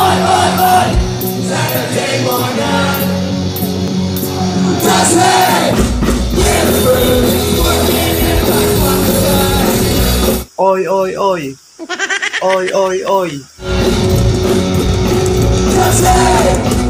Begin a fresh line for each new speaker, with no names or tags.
Hoy, hoy, hoy Saturday morning Trust me We're
oi. Oi, oi, oi. hoy, hoy Trust me